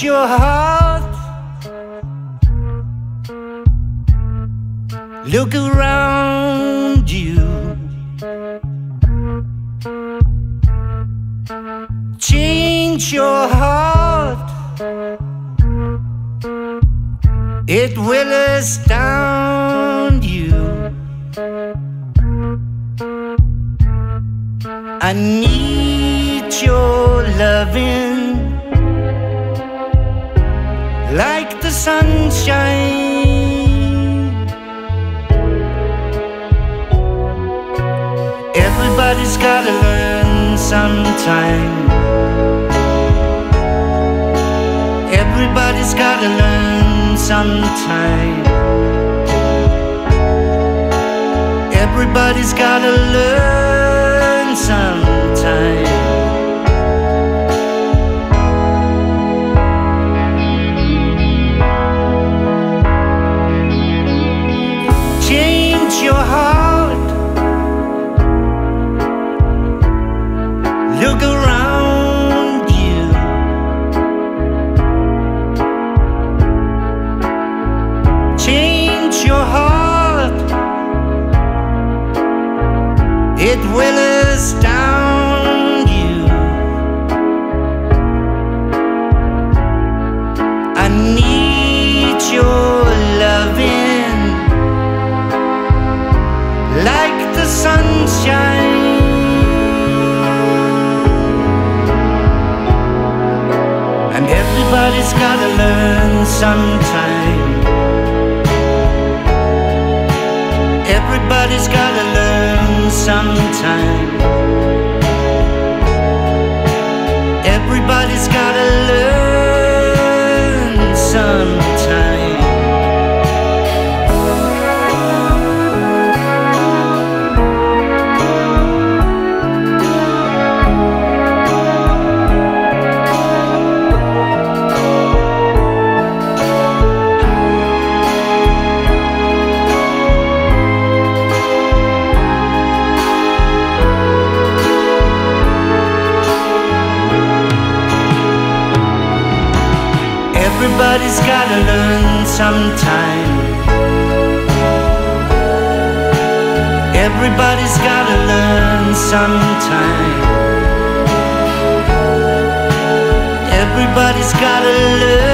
Your heart. Look around you. Change your heart. It will astound you. I need your loving like the sunshine. Everybody's gotta learn sometime. Everybody's gotta learn sometime. Everybody's gotta learn You. Change your heart. It will astound everybody's gotta learn sometime. Everybody's gotta learn sometime. Everybody's Everybody's gotta learn sometime. Everybody's gotta learn sometime. Everybody's gotta learn